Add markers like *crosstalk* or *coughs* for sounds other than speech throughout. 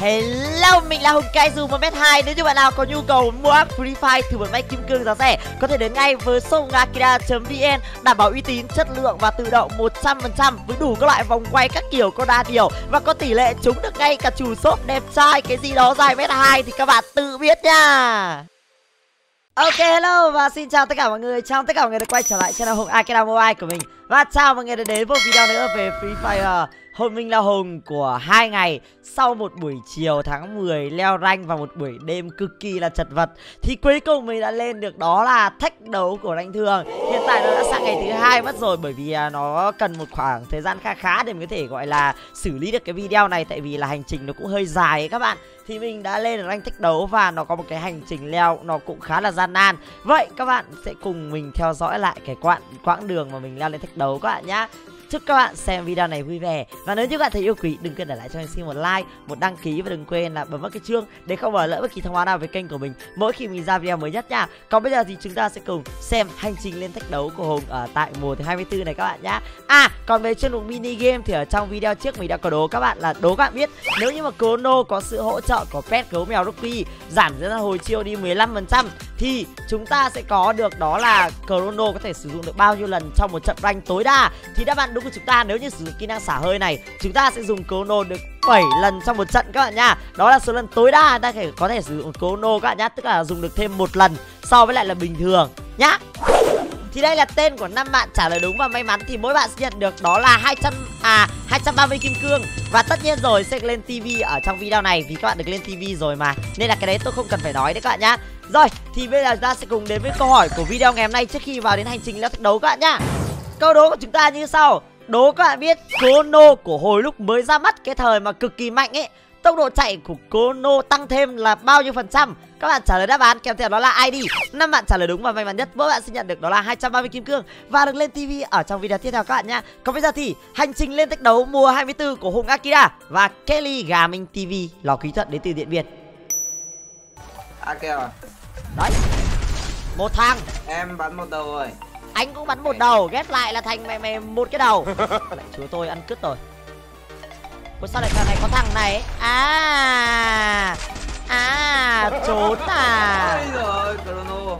Hello, mình là Hùng Kaiju 1m2 Nếu như bạn nào có nhu cầu mua app Free Fire thử một máy kim cương giá rẻ Có thể đến ngay với showroom akira.vn Đảm bảo uy tín, chất lượng và tự động 100% Với đủ các loại vòng quay các kiểu có đa điều Và có tỷ lệ trúng được ngay cả chủ shop đẹp trai. Cái gì đó dài mét 2 thì các bạn tự biết nha. Ok hello và xin chào tất cả mọi người. Chào tất cả mọi người đã quay trở lại channel Hùng Akira Mobile của mình. Và chào mọi người đã đến với video nữa về Free Fire. Hôm mình là Hùng của hai ngày Sau một buổi chiều tháng 10 leo rank và một buổi đêm cực kỳ là chật vật. Thì cuối cùng mình đã lên được đó là thách đấu của rank thường. Hiện tại nó đã sang ngày thứ hai mất rồi Bởi vì à, nó cần một khoảng thời gian khá khá để mình có thể, gọi là, xử lý được cái video này. Tại vì là hành trình nó cũng hơi dài ấy các bạn. Thì mình đã lên được rank thách đấu và nó có một cái hành trình leo nó cũng khá là gian nan. Vậy các bạn sẽ cùng mình theo dõi lại cái quãng quãng đường mà mình leo lên thách đấu các bạn nhá. Chúc các bạn xem video này vui vẻ. Và nếu như các bạn thấy yêu quý, đừng quên để lại cho mình xin một like, Một đăng ký và đừng quên là bấm vào cái chuông Để không bỏ lỡ bất kỳ thông báo nào về kênh của mình Mỗi khi mình ra video mới nhất nha. Còn bây giờ thì chúng ta sẽ cùng xem hành trình lên thách đấu của Hùng Ở tại mùa thứ 24 này các bạn nhá. À còn về chuyên mục mini game thì ở trong video trước mình đã có đố các bạn là, đố các bạn biết, Nếu như mà Chrono có sự hỗ trợ của pet gấu mèo Rocky Giảm thời hồi chiêu đi 15% Thì chúng ta sẽ có được đó là Chrono có thể sử dụng được bao nhiêu lần trong một trận rank tối đa. Thì đáp án đúng của chúng ta, nếu như sử dụng kỹ năng xả hơi này, chúng ta sẽ dùng Kono được 7 lần trong một trận các bạn nha. Đó là số lần tối đa ta thể, có thể sử dụng Kono các bạn nhá, tức là dùng được thêm một lần so với lại là bình thường nhá. Thì đây là tên của năm bạn, trả lời đúng và may mắn thì mỗi bạn sẽ nhận được, đó là 200 à 230 kim cương. Và tất nhiên rồi, sẽ lên tivi ở trong video này vì các bạn được lên tivi rồi mà, nên là cái đấy tôi không cần phải nói đấy các bạn nhá. Rồi, thì bây giờ chúng ta sẽ cùng đến với câu hỏi của video ngày hôm nay trước khi vào đến hành trình leo thách đấu các bạn nhá câu đố của chúng ta như sau. Đố các bạn biết Chrono của hồi lúc mới ra mắt cái thời mà cực kỳ mạnh ấy Tốc độ chạy của Chrono tăng thêm là bao nhiêu phần trăm? Các bạn trả lời đáp án kèm theo đó là ID năm bạn trả lời đúng và may mắn nhất Mỗi bạn sẽ nhận được đó là 230 kim cương Và được lên TV ở trong video tiếp theo các bạn nhá. Còn bây giờ thì hành trình lên thách đấu mùa 24 của Hùng Akira Và Kelly Gà Minh TV Lò kỹ thuật đến từ Điện Biên. À à Đấy. Một thằng Em bắn một đầu rồi anh cũng bắn một đầu ghép lại là thành mày mày một cái đầu. *laughs* Lại chúa tôi ăn cứt rồi. Ủa sao lại thằng này có thằng này? À À trốn à. Ui rồi Chrono.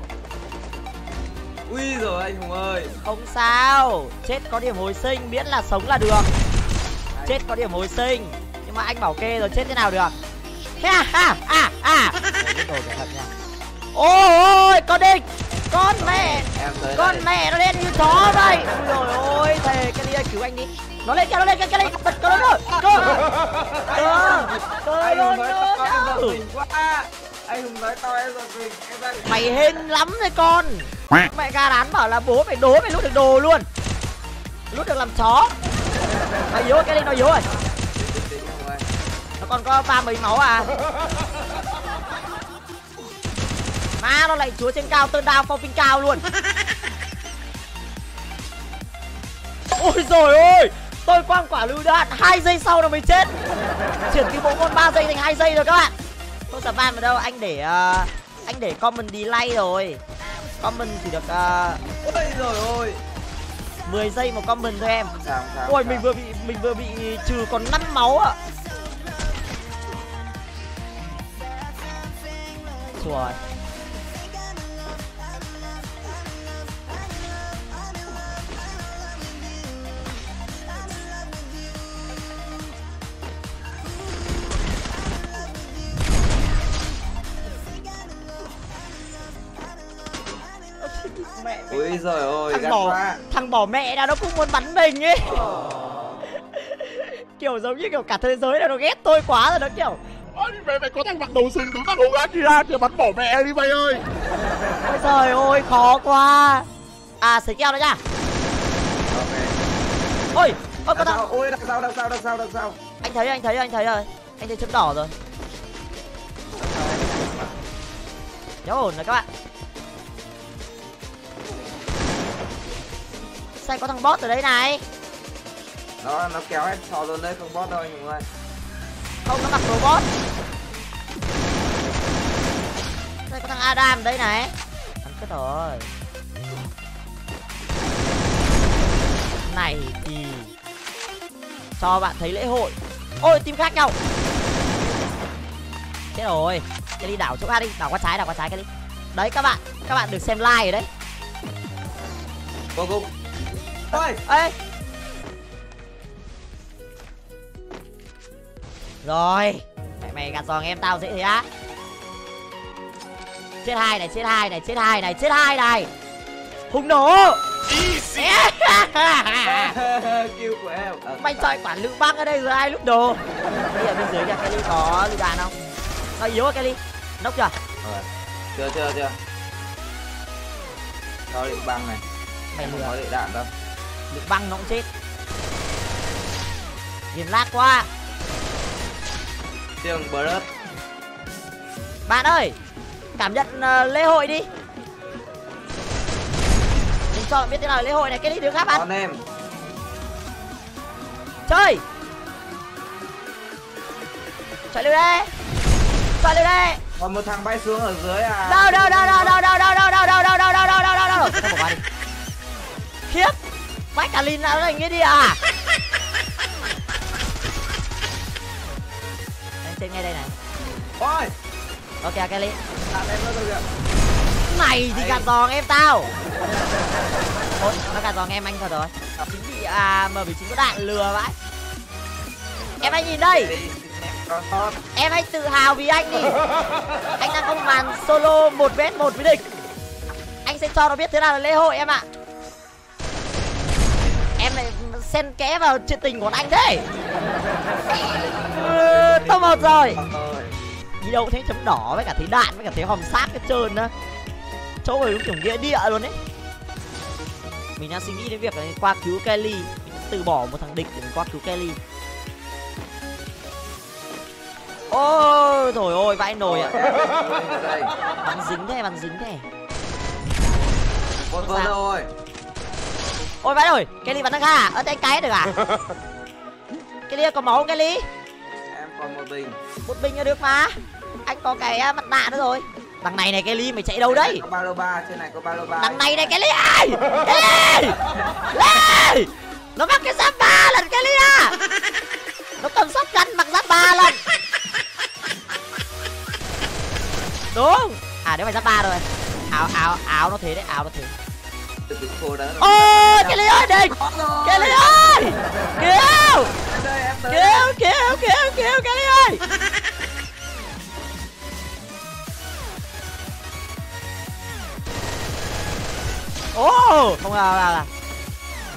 Ui rồi anh Hùng ơi. Không sao Chết có điểm hồi sinh miễn là sống là được. Chết có điểm hồi sinh Nhưng mà anh bảo kê rồi chết thế nào được? Ha ha à à thật nha. Ôi con địch con mẹ! Con mẹ nó lên như chó vậy rồi ôi thề cái đi cứu anh đi. Nó lên kia nó lên kia cái lên bật cơ nó rồi. Cơ. Cơ. luôn anh hùng nói to em giật mình. Mày hên lắm rồi con. Mẹ gà đán bảo là bố mày đố mày lút được đồ luôn. Lút được làm chó. Mày yếu cái đi nó yếu rồi. Nó còn có ba mấy máu à *laughs* Má nó lại chúa trên cao tơn đao phong cao luôn. *laughs* Ôi rồi ôi Tôi quăng quả lựu đạn hai giây sau nó mới chết. Chuyển cái bộ con 3 giây thành hai giây rồi các bạn. Không sợ ban vào đâu Anh để uh, Anh để comment delay rồi. Comment chỉ được uh, Ôi rồi ôi 10 giây một comment thôi em. Sao, sao, Ôi sao? mình vừa bị Mình vừa bị trừ còn 5 máu ạ. À. Rồi ui giời ơi thằng bỏ quá. thằng bỏ mẹ nào nó cũng muốn bắn mình ấy. *laughs* Kiểu giống như kiểu cả thế giới này nó ghét tôi quá rồi nó kiểu. Ôi mẹ mày có thằng mặc đồ sừng đúng thằng Ugashira kìa bắn bỏ mẹ đi mày ơi. Ôi trời ơi khó quá. À sấy keo đó nha. Ôi Ôi có thằng Ôi đằng sau đằng sau đằng sau đằng sau. Anh thấy anh thấy anh thấy rồi. Anh thấy chấm đỏ rồi. Nhớ ổn rồi các bạn Sao có thằng boss ở đây này. Nó nó kéo hết sò luôn đấy không boss đâu anh ơi. Không nó mặc đồ boss Đây có thằng Adam đây này. Ăn cái rồi. Này thì Cho bạn thấy lễ hội. Ôi team khác nhau. Chết rồi. Cái đi đảo chỗ khác đi. Đảo qua trái đảo qua trái cái đi. Đấy các bạn. Các bạn được xem like rồi đấy. Vô cùng Ôi ê. Rồi mày mày gạt giòn em tao dễ thế á. Chết hai này chết hai này chết hai này chết hai này. Hùng nổ. *laughs* Kêu của em. Ờ, mày chọi quả lựu băng ở đây rồi ai lúc đồ? Bây giờ bên dưới kìa Kelly có lựu đạn không? Nó yếu à Kelly. Nốc chưa. Chưa chưa chưa. Cho liệu băng này. Mày Em không có đạn đâu lựu băng nó cũng chết hiền lác quá Siêng Brut bạn ơi cảm nhận ờ, lễ hội đi mình cho bạn biết thế nào lễ hội này cái đi khác bạn Con em chơi chạy lưu đây chạy lưu đây Còn một thằng bay xuống ở dưới à đâu đâu đâu đâu đâu đâu đâu đâu đâu đâu đâu đâu đâu đâu đâu đâu đâu không bỏ qua đi khiếp cả lìn nào thành cái đi à? Anh trên ngay đây này. Ôi! Ok kelly em kìa này thì gạt giòn em tao. Thôi nó gạt giòn em anh thật rồi. Chính bị à m chín có đạn lừa vãi. Em hãy nhìn đây. Em em hãy tự hào vì anh đi. Anh đang một màn solo một vs một với địch. Anh sẽ cho nó biết thế nào là lễ hội em ạ. em lại xen kẽ vào chuyện tình của anh đấy. Ừ, tao một rồi. Ôi đi đâu thấy chấm đỏ với cả thấy đạn với cả thấy hòm sát hết trơn á. Chỗ này đúng kiểu nghĩa địa luôn ấy. Mình đang suy nghĩ đến việc là qua cứu Kelly. Mình từ bỏ một thằng địch để mình qua cứu Kelly. Ôi trời ơi vãi nồi ạ. Bắn dính thế bắn dính thế. Sao? vừa rồi ôi vãi nồi Kelly bắn khác à? Ơ thế anh cái được à? *laughs* Kelly có máu không Kelly Em còn một bình. Một bình là được mà. Anh có cái à, mặt nạ nữa rồi. Đằng này này Kelly mày chạy đâu đấy? Có ba lô ba Trên này có ba lô ba. Đằng này này Kelly ơi Kelly Kelly nó mặc cái giáp ba lần Kelly à? Nó cầm sóc gắn mặc giáp ba lần. Đúng. À nếu mày giáp ba rồi. Áo áo áo nó thế đấy áo nó thế Ôi Kelly ơi rồi Kelly ơi đây tới kêu kêu kêu kêu Kelly ơi *laughs* Ồ, không nào nào.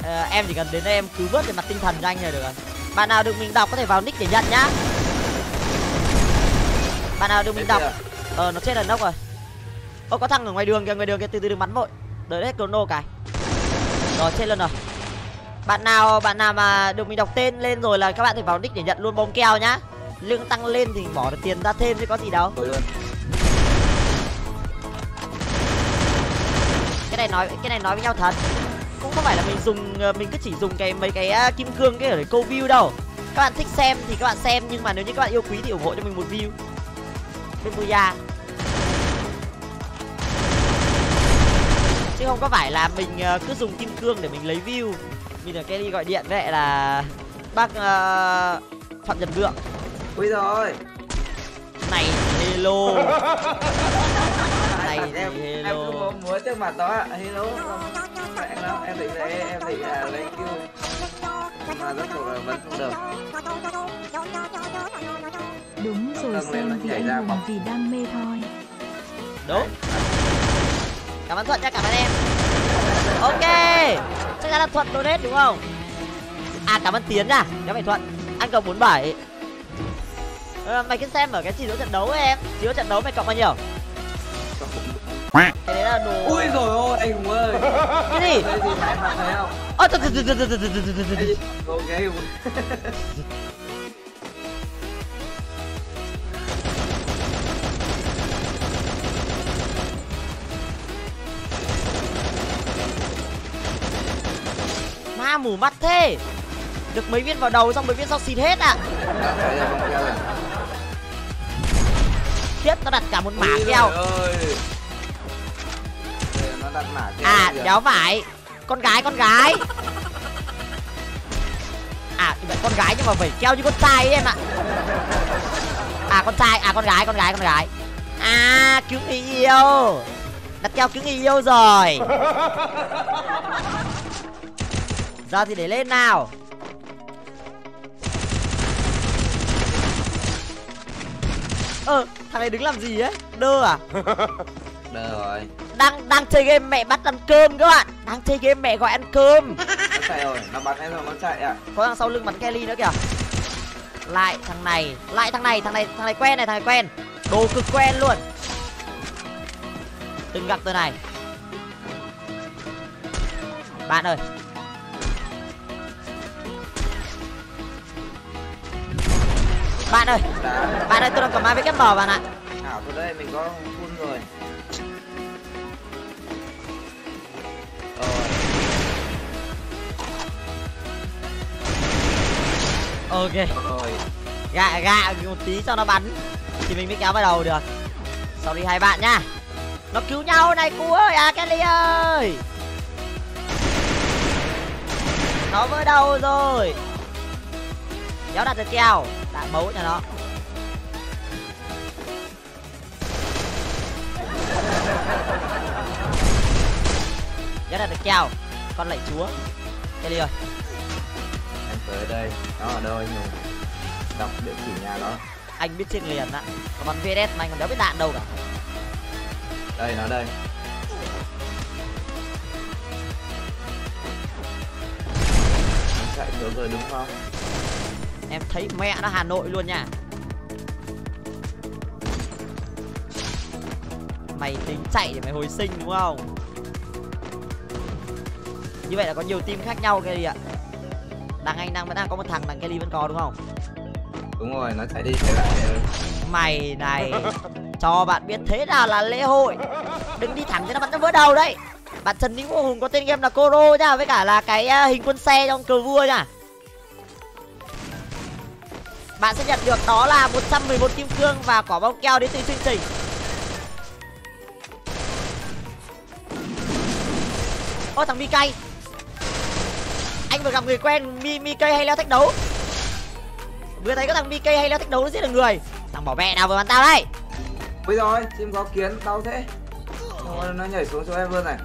Ờ, em chỉ cần đến đây em cứu vớt về mặt tinh thần cho anh là được rồi. Bạn nào được mình đọc có thể vào nick để nhận nhá. Bạn nào được mình đọc. Ờ nó chết là nóc rồi. Ô có thằng ở ngoài đường kìa, ngoài đường kìa từ từ đừng bắn vội. Đợi đấy chrono cái. Rồi chết luôn rồi. Bạn nào bạn nào mà được mình đọc tên lên rồi là các bạn thể vào nick để nhận luôn bông keo nhá. Lương tăng lên thì bỏ được tiền ra thêm chứ có gì đâu. Cái này nói cái này nói với nhau thật cũng không phải là mình dùng ờ, mình cứ chỉ dùng cái mấy cái à, kim cương cái để câu view đâu các bạn thích xem thì các bạn xem nhưng mà nếu như các bạn yêu quý thì ủng hộ cho mình một view bên Buya chứ không có phải là mình ờ, cứ dùng kim cương để mình lấy view. Mình là Kelly gọi điện vậy là bác ờ, phạm nhật vượng. Ui rồi này hello. *laughs* Này em thì em hello cứ múa trước mặt đó ạ. Hello. Em lắm em định lấy em định là lấy kêu mà rốt cuộc là vẫn không được. Đúng rồi xem vì anh hùng vì đam mê thôi. Đúng cảm ơn thuận nha cảm ơn em. Ok. Chắc chắn là thuận donate đúng không? À cảm ơn tiến à nếu mày thuận. Anh cộng 47 ờ, mày cứ xem ở cái chỉ số trận đấu em. Chỉ số trận đấu mày cộng bao nhiêu? Cái đấy là đồ ui rồi ôi anh hùng ơi. *laughs* Cái gì? Ơ từ từ từ từ từ từ từ từ *laughs* ma mù mắt thế. Được mấy viên vào đầu xong mấy viên sau xịt hết à keo này thiết nó đặt cả một mã keo à đéo phải. Con gái con gái. À vậy con gái nhưng mà phải keo như con trai ấy em ạ. À con trai à con gái con gái con gái. À cứu người yêu. Đặt keo cứu người yêu rồi *laughs* giờ thì để lên nào. Ơ thằng này đứng làm gì ấy? Đơ à? *laughs* Đờ rồi. Đang đang chơi game mẹ bắt ăn cơm các bạn. Đang chơi game mẹ gọi ăn cơm. *laughs* Nó chạy rồi, nó bắn em rồi, nó chạy ạ. Có thằng sau lưng bắn Kelly nữa kìa. Lại thằng này lại thằng này thằng này thằng này quen này thằng này quen. Đồ cực quen luôn. Từng gặp từ này. Bạn ơi bạn ơi Đá bạn ơi tôi đang cầm ai với cái mờ bạn ạ. Ảo thôi đây, mình có full rồi. Rồi ok. Rồi. Gạ gạ một tí cho nó bắn thì mình mới kéo vào đầu được. Sau đi hai bạn nhá. Nó cứu nhau này cu ơi à Kelly ơi. Nó vỡ đầu rồi. Kéo đặt được đã bấu cho nó. Kéo đặt được keo con lạy chúa. Kelly ơi. Em tới đây Nó ở đâu anh Hùng Đọc địa chỉ nhà nó. Anh biết trên liền á còn bắn VS mà anh còn đéo biết đạn đâu cả. Đây, nó đây. Nó chạy xuống rồi đúng không? Em thấy mẹ nó hà nội luôn nha. Mày tính chạy để mày hồi sinh đúng không? Như vậy là có nhiều team khác nhau Kelly ạ. Đằng anh đang vẫn đang có một thằng đằng Kelly vẫn có đúng không? Đúng rồi, nó chạy đi chạy lại. Mày này cho bạn biết thế nào là lễ hội. Đừng đi thẳng cho nó bắn nó vỡ đầu đấy. Bạn trần ninh hùng có tên game là Koro nhá với cả là cái à, hình quân xe trong cờ vua nhá bạn sẽ nhận được đó là 111 kim cương và quả bóng keo đến từ chương trình. Ô thằng mi cay anh vừa gặp người quen mi mi cây hay leo thách đấu. Vừa thấy có thằng mi cây hay leo thách đấu nó giết được người. Thằng bảo vệ nào vừa bắn tao đây. Bây rồi, chim có kiến, tao thế. Nó, nhảy xuống cho em luôn này.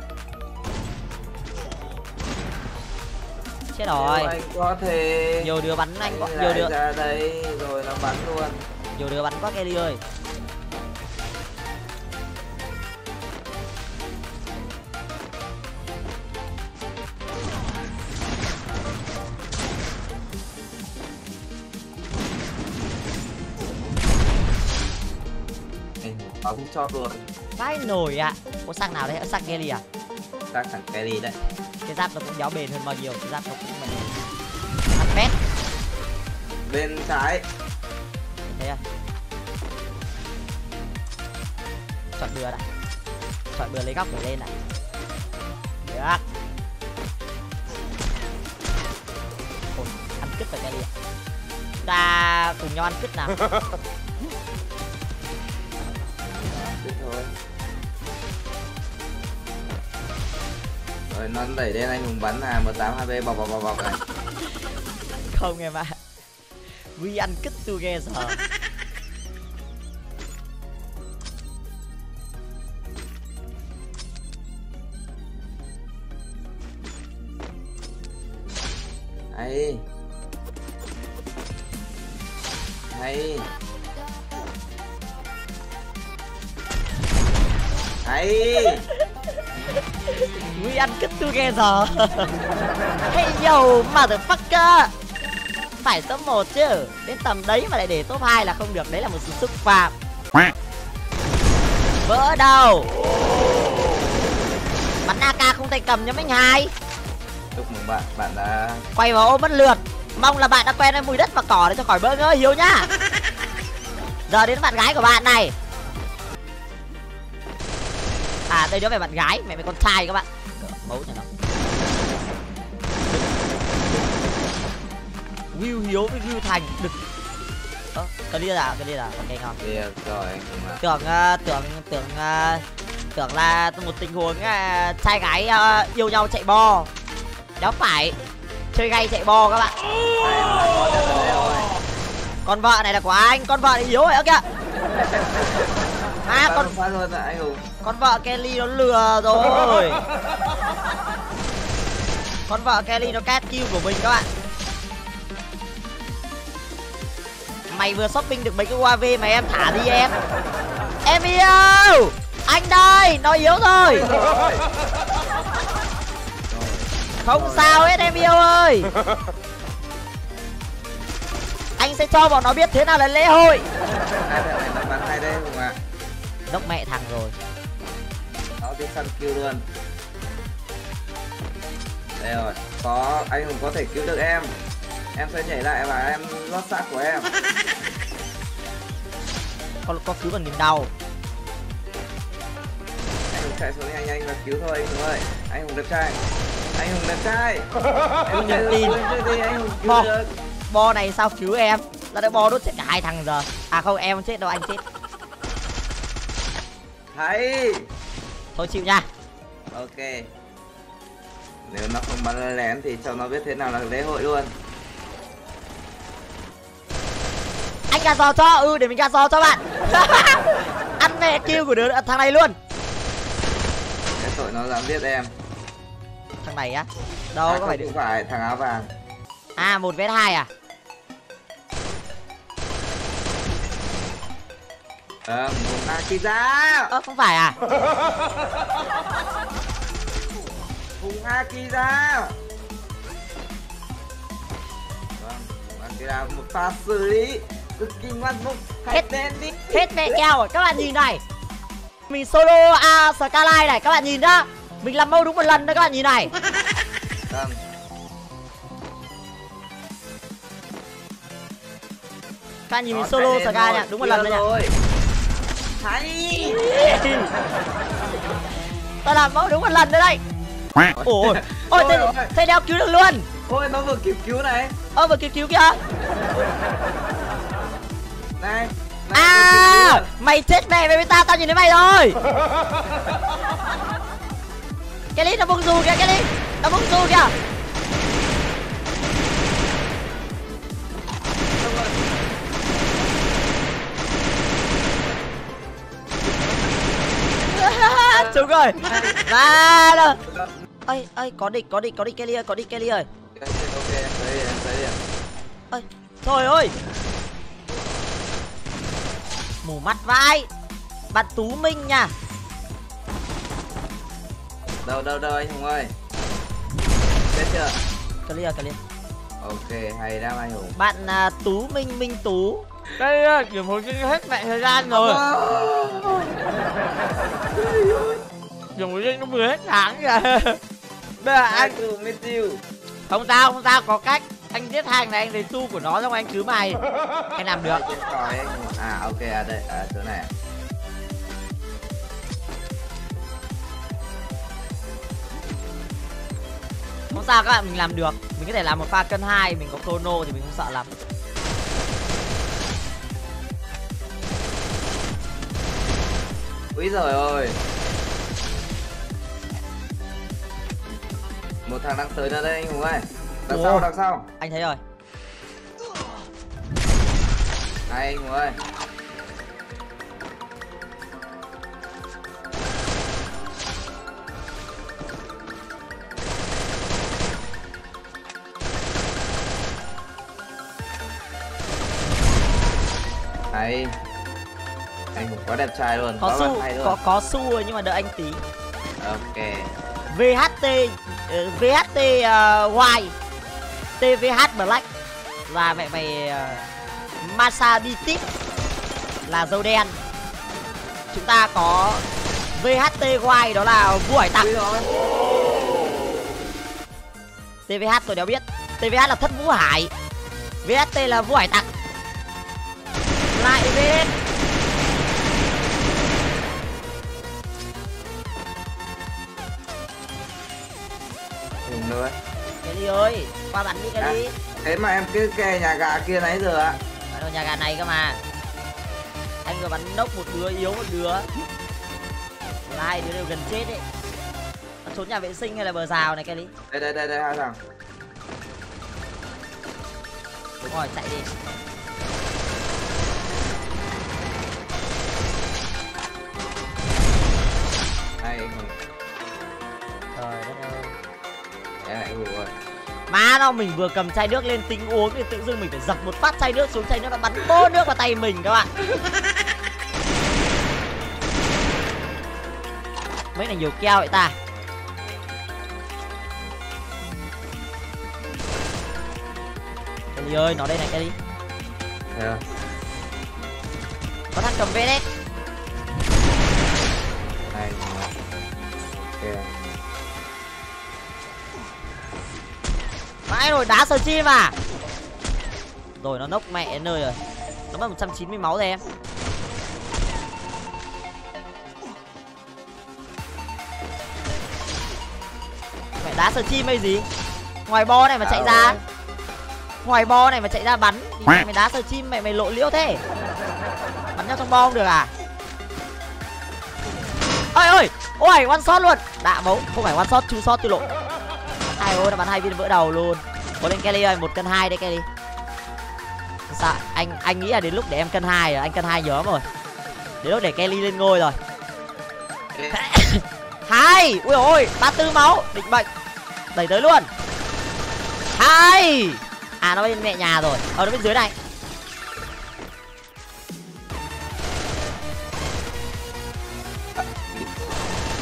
Chết Nếu rồi Anh có thể nhiều đứa bắn anh Anh nhiều đứa ra đây rồi nó bắn luôn. Nhiều đứa bắn quá Kelly ơi. Anh bắn chót luôn. Vãi nổi ạ. Có sang nào đấy sang Kelly à? Chắc thằng Kelly đấy cái giáp nó cũng béo bền hơn bao nhiêu cái giáp nó cũng bền ăn pet Bên trái. Thấy à chọn bừa đã. Chọn bừa lấy góc để lên này được. Ôi, ăn cứt vào Kelly à ta cùng nhau ăn cứt nào *laughs* nó đẩy lên anh Hùng bắn là 182B bọc bọc bọc bọc này. *laughs* Không em ạ we ăn cứt together Hay. Hay. Hay we ăn cứt together hey yo motherfucker. Phải top 1 chứ. Đến tầm đấy mà lại để top 2 là không được. Đấy là một sự xúc phạm. Vỡ đầu. Bắn AK không tay cầm nhóm anh hai Chúc mừng bạn, bạn đã quay vào ôm mất lượt. Mong là bạn đã quen với mùi đất và cỏ để cho khỏi bỡ ngỡ hiếu nhá. Giờ đến bạn gái của bạn này à đây đó về bạn gái mẹ mày con trai các bạn. Bấu cho nó Will Hiếu với Will Thành. Đực ơ à clear à ok ngon. Được rồi anh Hùng ạ? Tưởng ờ, tưởng tưởng ờ, tưởng là một tình huống ờ, trai gái yêu nhau chạy bo. Đó phải. Chơi gay chạy bo các bạn. Rồi con vợ này là của anh con vợ này yếu rồi ơ kìa à con luôn, anh hùng con vợ Kelly nó lừa rồi. *laughs* Con vợ Kelly nó cát kill của mình các bạn. Mày vừa shopping được mấy cái UAV mà em thả đi em. Em yêu! Anh đây nó yếu rồi không sao hết em yêu ơi. Anh sẽ cho bọn nó biết thế nào là lễ hội. Đốc mẹ thằng rồi nó đi săn kill luôn. Đây rồi có anh hùng có thể cứu được em. Em sẽ nhảy lại và em lót xác của em. Có có cứu bằng nghìn đau. Anh hùng chạy xuống nhanh nhanh và cứu thôi anh hùng ơi anh hùng đẹp trai. Anh hùng đẹp trai. *laughs* Hùng nhắn tin. chơi đi anh hùng cứu Bo. được. Bo này sao cứu em? Là đã bo đốt chết cả hai thằng giờ. À không em chết đâu anh chết. Hay thôi chịu nha. Ok. Nếu nó không bắn lén thì cho nó biết thế nào là lễ hội luôn. Anh gà giò cho. Ừ để mình gà giò cho bạn. *laughs* Ăn mẹ kêu của đứa thằng này luôn. Cái tội nó dám giết em. Thằng này á. Đâu à, có phải phải thằng áo vàng. À một vết hai à ờ Akiza ơ không phải à? *laughs* Hùng Akiza vâng Hùng Akiza một pha xử lý. Cực kỳ ngoan mục. Hết. lên đi. hết mẹ rồi. Các bạn nhìn này. Mình solo a skyline này. Các bạn nhìn nhá. Mình làm mâu đúng một lần đó các bạn nhìn này. *laughs* Vâng. Các bạn nhìn mình solo sky nha. đúng một lần rồi hay ta làm mẫu đúng một lần nữa đây. Ôi ôi ôi. thế đeo cứu được luôn. Ôi nó vừa kịp cứu này. Ơ vừa cứu cứu kìa. Này kịp cứu à mày chết mẹ mày với tao tao nhìn thấy mày rồi. *laughs* Cái lý nó bung dù kìa cái lý nó bung dù kìa Trúng rồi Và rồi ơi ơi có địch có địch có địch Kelly ơi có địch Kelly ơi. Ơi trời ơi. Mù mắt vai. Bạn tú minh nha. Đâu đâu đâu anh hùng ơi. Chết chưa? Clear clear ok hay lắm anh hùng. Bạn à, tú minh minh tú đây điểm hồi sinh hết mẹ thời gian rồi. Điểm hồi sinh nó vừa hết tháng kìa. Bây giờ anh to meet you không sao không sao có cách. Anh giết hàng này anh lấy tu của nó xong anh cứu mày. Anh làm được. À ok à đây à chỗ này. Không sao các bạn mình làm được. Mình có thể làm một pha cân hai mình có chrono thì mình không sợ lắm úi rồi ôi một thằng đang tới nữa đây anh hùng ơi. Đằng Ủa? sau đằng sau anh thấy rồi. Này anh hùng ơi quá đẹp trai luôn có su luôn. có có su rồi nhưng mà đợi anh tí. Ok. VHT ờ, VHT uh, Y TVH Black. Và mẹ mày uh, Masa Bitit là dâu đen. Chúng ta có VHT Y đó là vua hải tặc. TVH tôi đéo biết. TVH là thất vũ hải. VHT là vua hải tặc rồi qua bắn đi cái dạ. đi. Thế mà em cứ kè nhà gà kia nãy giờ ạ. Ở nhà gà này cơ mà. Anh vừa bắn nốc một đứa yếu một đứa. Hai đứa đều gần chết đấy. Trốn nhà vệ sinh hay là bờ rào này cái đi. Đây đây đây đây hai thằng. Đúng rồi chạy đi. Đây trời đất ơi. Lại hù rồi má nó mình vừa cầm chai nước lên tính uống thì tự dưng mình phải dập một phát chai nước xuống chai nước nó bắn bô nước vào tay mình các bạn. *laughs* Mấy này nhiều keo vậy ta. Kelly ơi nó đây này Kelly Dạ. có thằng cầm về Mãi rồi đá sờ chim à? Rồi nó nốc mẹ đến nơi rồi. Nó mất 190 máu rồi em. Mẹ đá sờ chim hay gì? Ngoài bo này mà chạy ra. Ngoài bo này mà chạy ra bắn Thì mẹ mày đá sờ chim mẹ mày lộ liễu thế. Bắn nhau trong bo không được à? Ôi ôi Ôi one shot luôn. Đạ mấu Không phải one shot two shot tiêu lộ. Ai ôi nó bắn hai viên vỡ đầu luôn có lên kelly ơi, một cân hai đấy kelly. Sao, anh anh nghĩ là đến lúc để em cân hai rồi, anh cân hai nhớ rồi. Đến lúc để kelly lên ngôi rồi. *coughs* Hai, ui ôi, ba tư máu, định bệnh đẩy tới luôn. Hai. À nó bên mẹ nhà rồi. Ở nó bên dưới này.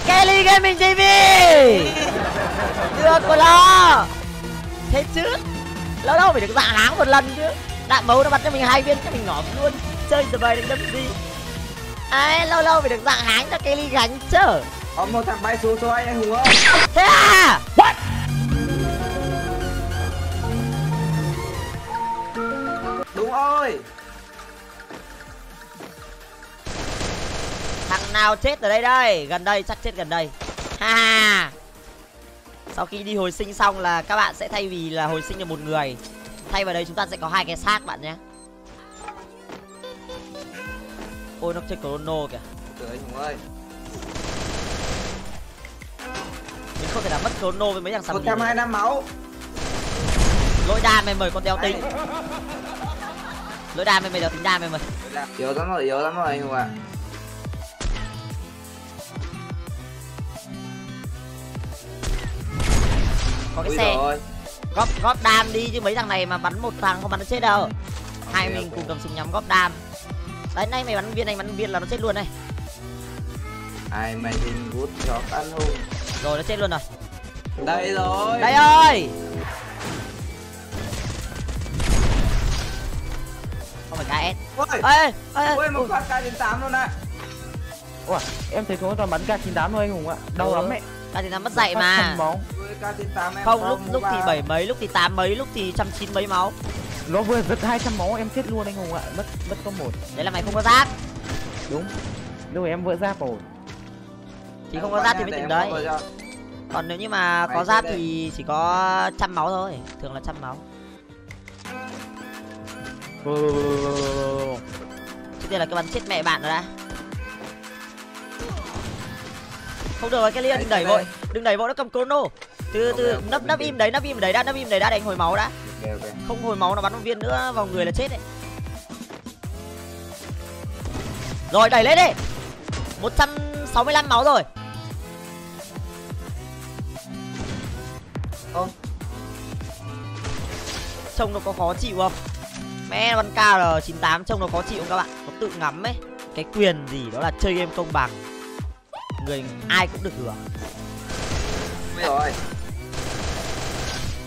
Kelly Gaming TV Được của nó. Thế chứ? Lâu lâu phải được dạ láng một lần chứ. Đạn bấu nó bắn cho mình hai viên cho mình ngỏ luôn. Chơi giờ bời được đâm gì? Ấy lâu lâu phải được dạng háng cho Kelly gánh chứ. Có một thằng bay xuống thôi anh Hùng ơi. Thế à? Đúng rồi. Thằng nào chết ở đây đây? Gần đây chắc chết gần đây. Ha Sau khi đi hồi sinh xong là các bạn sẽ thay vì là hồi sinh được một người Thay vào đây chúng ta sẽ có hai cái xác bạn nhé Ôi nó chơi chrono kìa Hùng ơi. Mình không thể làm mất chrono với mấy thằng sầm Một trăm hai năm máu. Lỗi đam mày mời con đeo tính Lỗi đam mày mày đeo tính đam mày mời Yếu lắm rồi, yếu lắm rồi anh Hùng ạ. Có cái Ui xe rồi. góp góp đam đi chứ mấy thằng này mà bắn một thằng không bắn nó chết đâu hai mình cùng cầm súng nhắm góp đam đấy nay mày bắn viên này bắn viên là nó chết luôn này Ai mày hình gút cho anh Hùng. rồi nó chết luôn rồi Đây rồi. đây ơi không phải KS Ôi. ê ê ê Ôi một phát K98 luôn ạ. Ủa, em thấy chúng toàn bắn K98 thôi anh Hùng ạ. Đau Ừ. lắm mẹ. Ta thì nó mất dạy mà trăm máu. Ui K98 em không lúc lúc thì bảy mấy lúc thì tám mấy lúc thì trăm chín mấy máu Nó vừa giật 200 máu em chết luôn anh Hùng ạ. Mất mất có một. đấy là mày không có giáp Đúng. Lúc em vỡ giáp rồi. thì không có giáp thì mới em đấy còn nếu như mà có giáp thì chỉ có trăm máu thôi thường là trăm máu trước tiên là cái bắn chết mẹ bạn rồi đã không được rồi cái liên đừng đẩy vội. đừng đẩy vội nó cầm chrono từ từ nấp nấp im đấy nấp im đấy đã nấp im đấy đã để anh hồi máu đã. Không hồi máu nó bắn một viên nữa vào người là chết đấy. Rồi đẩy lên đi. 165 máu rồi. Ô. trông nó có khó chịu không? Mẹ bắn cao r 98 trông nó khó chịu không các bạn? Nó tự ngắm ấy. Cái quyền gì đó là chơi game công bằng người ai cũng được hưởng Ui rồi.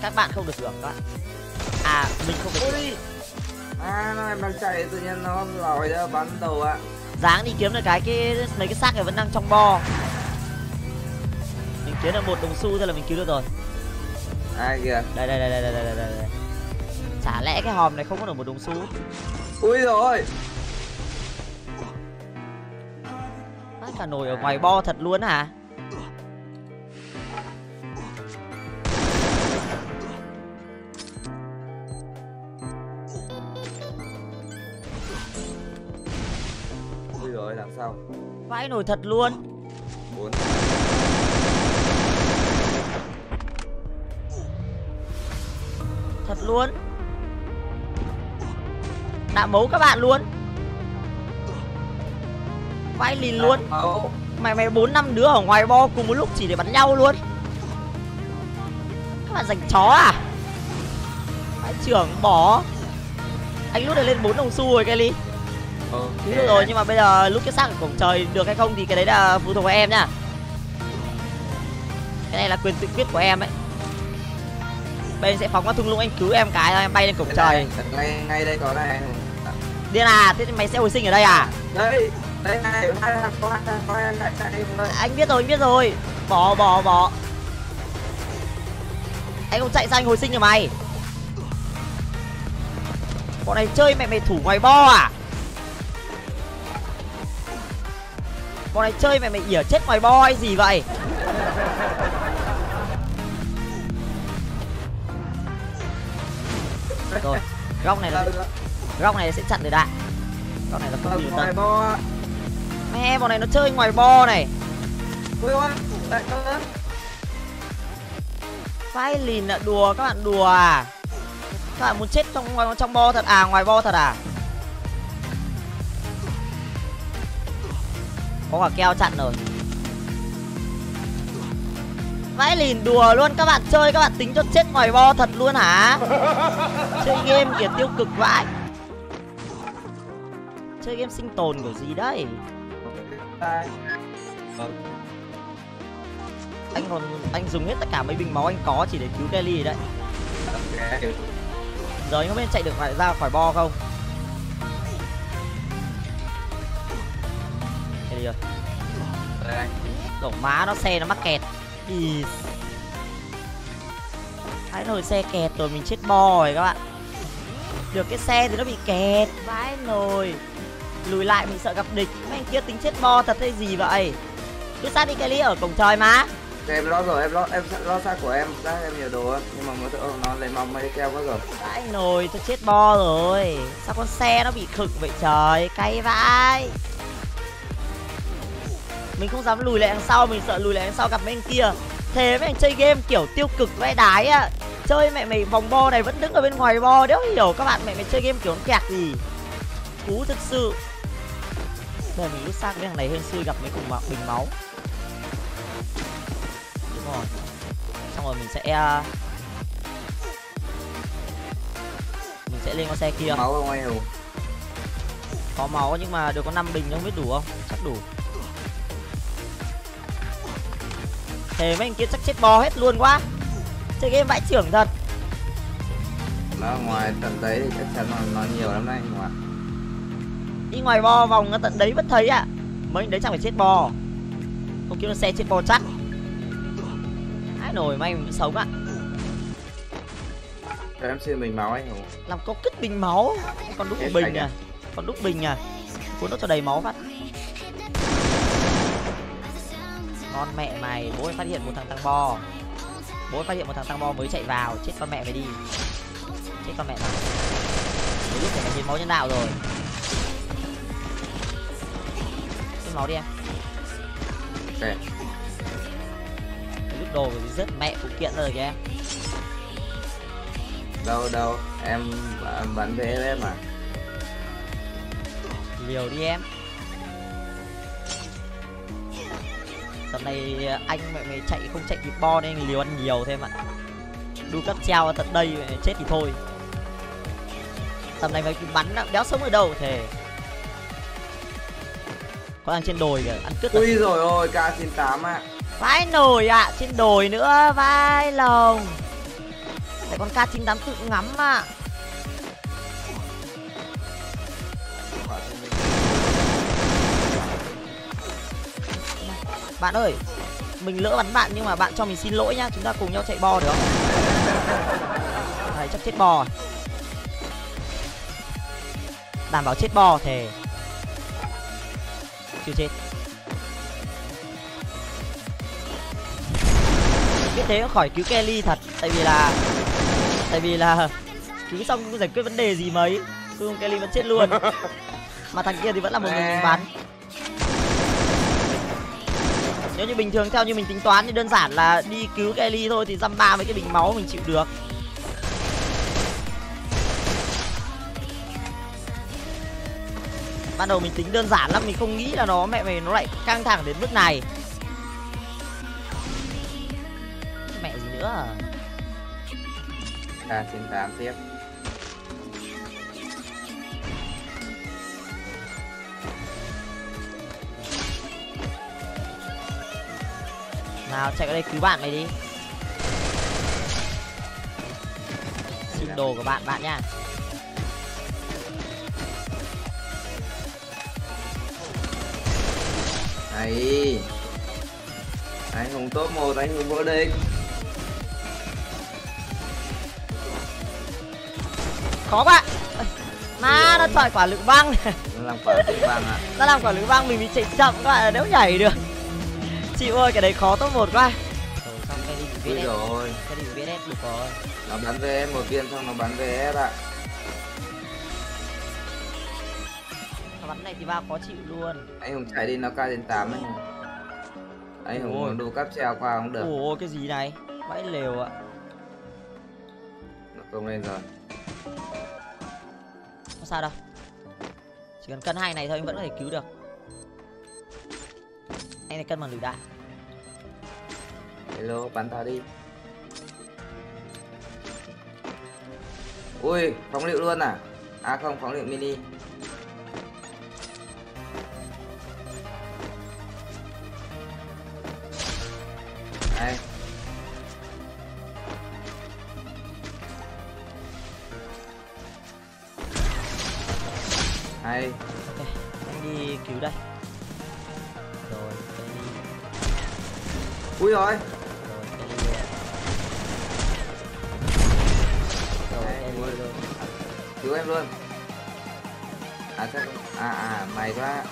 các bạn không được hưởng các bạn à mình không được hưởng. À nó em đang chạy tự nhiên nó lòi ra bắn đầu ạ. dáng đi kiếm được cái cái mấy cái xác này vẫn đang trong bo mình kiếm được một đồng xu thôi là mình cứu được rồi Ai kìa. đây đây đây đây đây đây đây, đây. chả lẽ cái hòm này không có được một đồng xu Ui rồi. Cả nồi ở ngoài bo thật luôn hả? Ui rồi làm sao? vãi nồi thật luôn. Bốn. thật luôn. Đạ mấu các bạn luôn vãi lìn luôn. Mày mày bốn năm đứa ở ngoài bo cùng một lúc chỉ để bắn nhau luôn. Các bạn giành chó à? Trưởng bỏ. Anh lúc này lên bốn đồng xu rồi Kelly. Ok được rồi nhưng mà bây giờ lúc cái xác ở cổng trời được hay không thì cái đấy là phụ thuộc vào em nhá cái này là quyền tự quyết của em ấy. Bên sẽ phóng qua thung lũng anh cứu em cái em bay lên cổng trời. ngay ngay đây có này. Điên à thế mày sẽ hồi sinh ở đây à? Đây đây này hai thằng có hai thằng có hai thằng chạy đi ơi anh biết rồi anh biết rồi. Bỏ bỏ bỏ. Anh không chạy sao anh hồi sinh rồi mày. Bọn này chơi mẹ mày thủ ngoài bo à? Bọn này chơi mẹ mày ỉa chết ngoài bo hay gì vậy? Rồi góc này là góc này sẽ chặn được đạn. Góc này là không bị bo mẹ bọn này nó chơi ngoài bo này. Ui ôi đại cơ Phai lìn ạ, đùa các bạn đùa à. Các bạn muốn chết trong trong bo thật à, ngoài bo thật à? Có quả keo chặn rồi. Vãi lìn đùa luôn, các bạn chơi các bạn tính cho chết ngoài bo thật luôn hả? Chơi game kìa tiêu cực vãi. Chơi game sinh tồn kiểu gì đấy anh còn anh dùng hết tất cả mấy bình máu anh có chỉ để cứu Kelly đấy. Giờ anh không biết chạy được phải ra khỏi bo không? Kelly ơi. Đổ má nó xe nó mắc kẹt. Đi. Hãy nồi xe kẹt rồi mình chết bo rồi các bạn. Được cái xe thì nó bị kẹt. Vãi nồi. Lùi lại mình sợ gặp địch. Mấy anh kia tính chết bo thật hay gì vậy? Cứ sát đi Kelly ở cổng trời má em lo rồi em lo em lo xác của em xác em nhiều đồ nhưng mà mới tự nó lấy mong mấy keo quá rồi. Vãi nồi tôi chết bo rồi. Sao con xe nó bị khựng vậy trời? Cay vãi. Mình không dám lùi lại đằng sau Mình sợ lùi lại đằng sau gặp mấy anh kia. Thế mấy anh chơi game kiểu tiêu cực vãi đái á. Chơi mẹ mày vòng bo này vẫn đứng ở bên ngoài bo Đéo hiểu các bạn mẹ mày chơi game kiểu kẹt gì. Cú thực sự Bây giờ mình rút sang cái thằng này hên xui gặp mấy cùng ma- bình máu. Đúng rồi. Xong rồi mình sẽ à, Mình sẽ lên con xe kia. Máu ở ngoài hù có máu nhưng mà được có 5 bình không biết đủ không? Chắc đủ. Thế mấy anh kia chắc chết bo hết luôn quá. Chơi game vãi trưởng thật. Nó ngoài tận đấy thì chắc chắn là nó nhiều lắm đấy nhưng mà đi ngoài bo vòng tận đấy vẫn thấy ạ. À. mấy đấy chẳng phải chết bo. Không kiếm được xe chết bo chắc. Ai nổi may vẫn sống ạ. Cho em xin mình máu anh hù làm có kích bình máu. Còn đúc bình à à. còn đúc bình à. Cuốn nó cho đầy máu phát. Con mẹ mày bố phát hiện một thằng tăng bo. Bố phát hiện một thằng tăng bo mới chạy vào. Chết con mẹ mày đi. Chết con mẹ mày. Đến lúc này mày hiến máu nhân đạo rồi máu đi em. Ok lúc đồ thì rớt mẹ phụ kiện rồi kìa em. Đâu đâu. Em bắn về em mà liều đi em. Tầm này anh mẹ mày chạy không chạy kịp bo nên liều ăn nhiều thêm ạ. Đu cắt treo tận đây chết thì thôi. Tầm này mày bắn đéo sống ở đâu thề có thằng trên đồi kìa ăn cứt à? ui rồi ôi k 98 ạ. Vãi nồi ạ trên đồi nữa vai lồng. Để con k 98 tự ngắm ạ. Bạn ơi mình lỡ bắn bạn nhưng mà bạn cho mình xin lỗi nhá chúng ta cùng nhau chạy bo được không? Đấy chắc chết à. đảm bảo chết bo thề chưa chết biết thế cũng khỏi cứu Kelly thật tại vì là tại vì là *laughs* cứu xong không giải quyết vấn đề gì mấy. Cuối cùng Kelly vẫn chết luôn. *laughs* Mà thằng kia thì vẫn là một mình mình bắn nếu như bình thường theo như mình tính toán thì đơn giản là đi cứu Kelly thôi thì dăm ba mấy cái bình máu mình chịu được ban đầu mình tính đơn giản lắm mình không nghĩ là nó mẹ mày nó lại căng thẳng đến mức này. Mẹ gì nữa à? K chín tám tiếp. Nào chạy vào đây cứu bạn mày đi. Xin đồ của bạn bạn nha. Này Anh Hùng top 1, anh Hùng vô địch. Khó quá. Má nó chọi quả lượng băng. Nó làm quả tự vàng ạ. *laughs* Nó làm quả lượng băng mình bị chạy chậm các bạn nếu nhảy được. Chịu ơi cái đấy khó top một quá. Rồi xong cái đi Ui VS rồi. Cái đi VS được rồi. Nó bắn về em một viên xong nó bắn về S ạ. Nó này thì ba khó chịu luôn. Anh Hùng chạy đi nó cao đến 8 anh Anh Hùng Ôi. muốn đu cắp treo qua cũng được. Ồ cái gì này? Vãi lều ạ. Nó công lên rồi. Không sao đâu. Chỉ cần cân hai này thôi anh vẫn có thể cứu được. Anh này cân bằng lựu đạn. Hello, bắn tao đi. Ui, phóng lựu luôn à? À không, phóng lựu mini Đây Hay. Ok anh đi cứu đây. Rồi cái đi. Ui rồi. Rồi cái đi rồi cái đi rồi cứu em luôn. À không à à mày quá.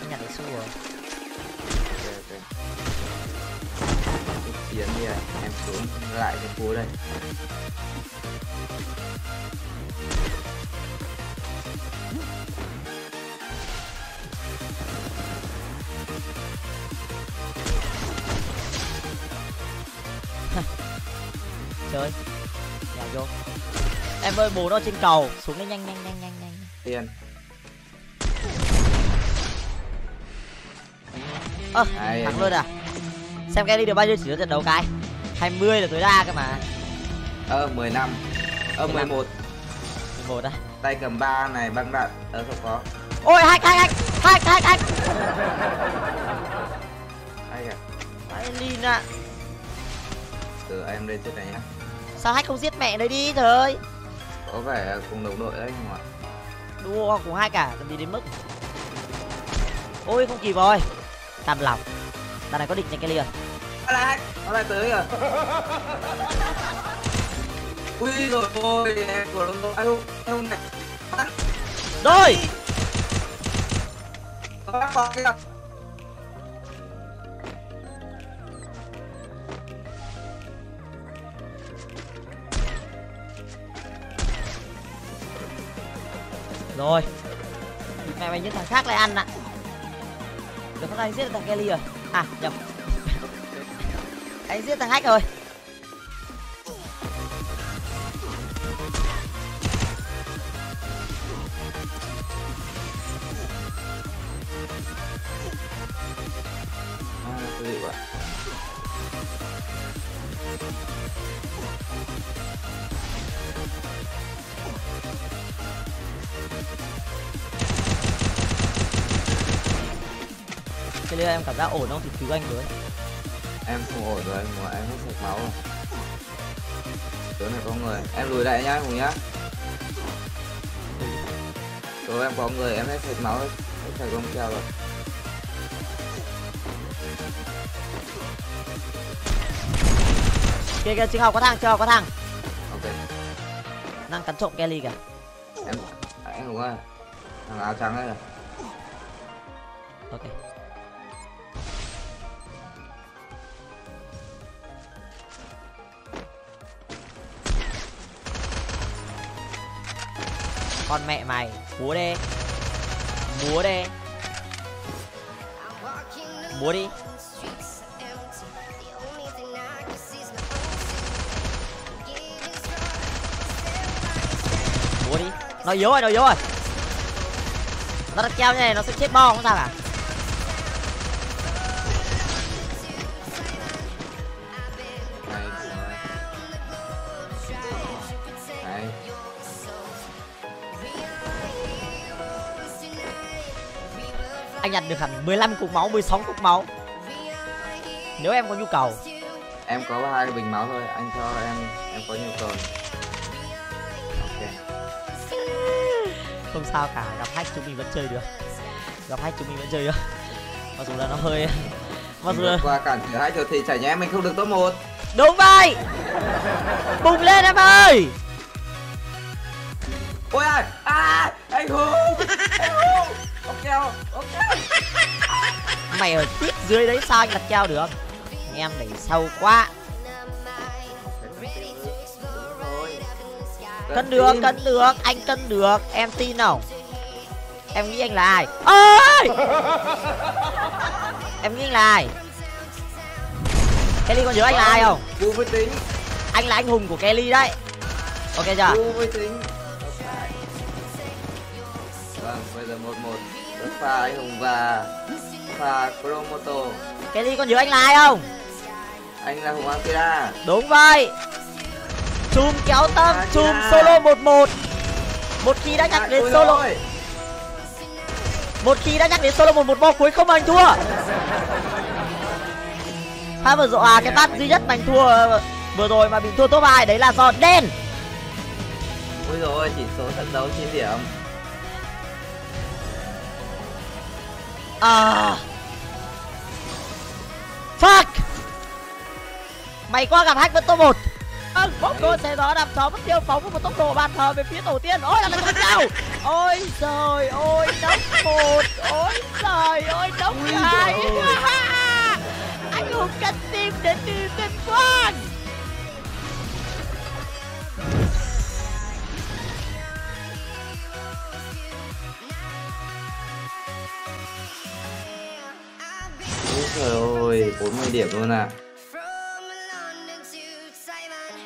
Anh nhặt được xu rồi chiến đi à em xuống lại cái cú đây. *laughs* Chơi. Nhảy vô. Em ơi bố nó trên cầu. Xuống đây nhanh nhanh nhanh nhanh nhanh. Tiền. Ơ Hay, thắng luôn à xem cái đi được bao nhiêu chỉ số trận đấu cái. 20 là tối đa cơ mà. 10 năm ơ 15. 11 một. À? Tay cầm ba này băng đạn ơ không có. Ôi hack hack hack hack hack hack ai à? Lìn ạ. Từ em lên trên này nhá. Sao hack không giết mẹ đấy đi trời ơi. Có vẻ cùng đồng đội đấy không ạ đua cùng hai cả làm gì đến mức. Ôi không kịp rồi. Cam lòng đằng này có định nhanh cái liền nó lại nó lại tới rồi. Ui rồi ôi em của đội ai không em không này? Rồi. Nó rồi. Mẹ mày những thằng khác lại ăn ạ. Được không anh giết được thằng Kelly rồi. À nhầm anh giết thằng hack rồi. À, vậy? Kelly ơi, em cảm giác ổn không? Thì cứu anh với em không ổn rồi mà em hết sạch máu rồi. Chỗ này có người. Em lùi lại nhá hùng nhá. Chỗ em có người em hết sạch máu hết sạch con treo rồi. Kia kia chưa học có thằng chưa học có thằng. Ok. Đang cắn trộm Kelly kìa. Em anh hùng ơi thằng áo trắng đây là ok con mẹ mày. Múa đi. Múa đi. Múa đi. Múa đi. Nó yếu rồi, nó yếu rồi. Nó đặt keo như này, nó sẽ chết bo không sao cả. Anh nhặt được hẳn 15 cục máu 16 cục máu. Nếu em có nhu cầu. Em có hai bình máu thôi anh cho em em có nhu cầu. Ok. Không sao cả gặp hack chúng mình vẫn chơi được. Gặp hack chúng mình vẫn chơi được. Mặc dù là nó hơi mặc dù là qua cản trở hai chỗ thì chả nhẽ mình không được top một. Đúng vậy! Bùng lên em ơi! Ôi ai ok ok. Mày ở tít dưới đấy sao anh đặt keo được? Em đẩy sâu quá. Cân được cân được anh cân được. Em tin không? Em nghĩ anh là ai? Ơi em nghĩ anh là ai? Kelly có nhớ anh là ai không? Với tính. Anh là anh hùng của Kelly đấy. Ok chưa? Tính Vâng, bây giờ một một. Đất pha anh hùng và pha Chromoto Kelly có nhớ anh là ai không? Anh là Hùng Akira. Đúng vậy. Chùm kéo tâm Akira. chùm solo một một. Một khi đã nhắc đến ôi solo rồi. một khi đã nhắc đến solo một một bo cuối không anh thua pha vừa rồi à cái bát duy nhất mà anh thua ờ, vừa rồi mà bị thua top hai đấy là do đen. Ôi rồi chỉ số trận đấu 9 điểm à fuck. Mày qua gặp hack vẫn top một. Vâng, bóng đôi xe gió đạp chó mất tiêu phóng với một tốc độ bàn thờ về phía tổ tiên. Ôi là cái nhau ôi trời ôi đốc một. Ôi trời ôi đốc hai. *laughs* anh hùng cắt tim đến từ tuyên quang trời ơi 40 điểm luôn à